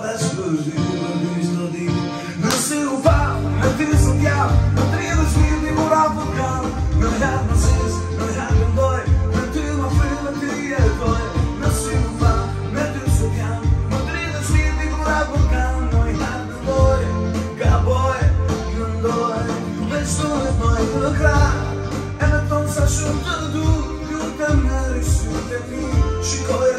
Fugiva disto dat Não se o vá, não diz o diabo Não trilhas mil e moral por cá Não é não sis, não é não dói Não te uma fila que é dói Não se o vá, não diz o diabo Não trilhas mil e moral por cá Não é não dói, cowboy Não dói, mas tu tão tudo Que se